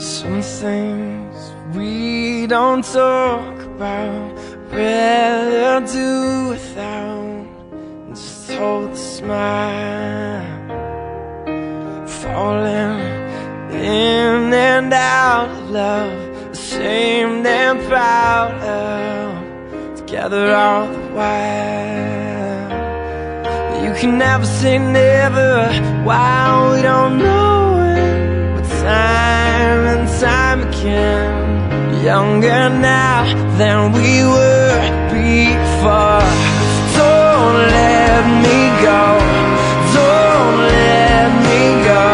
things we don't talk about. Rather do without. Just hold the smile. Falling in and out of love. Ashamed and proud of. Together all the while. You can never say never. Why we don't know it. But time and time again. Younger now than we were before. Don't let me go. Don't let me go.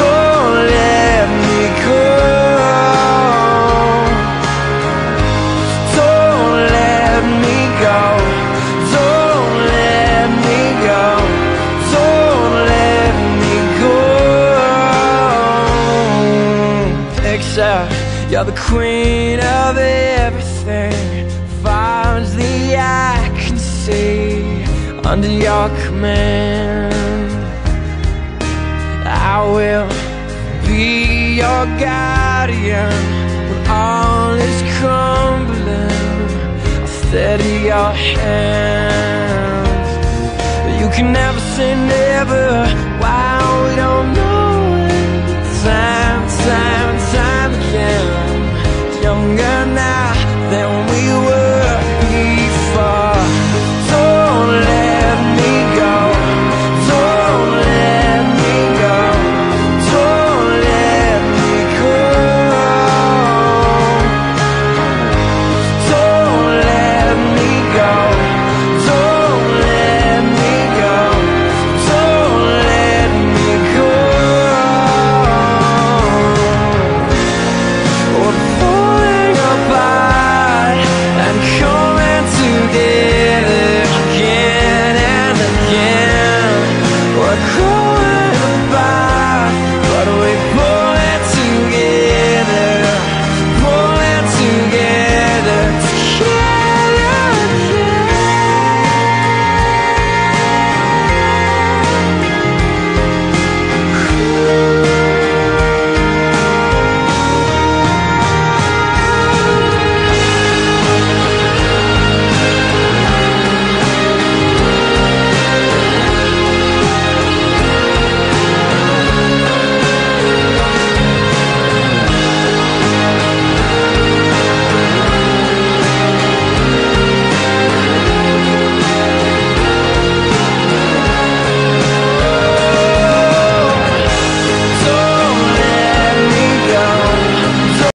Don't let me go. Don't let me go. Picture you're the queen of everything. The eye can see, under your command, I will be your guardian when all is crumbling. I'll steady your hands. You can never say never. Why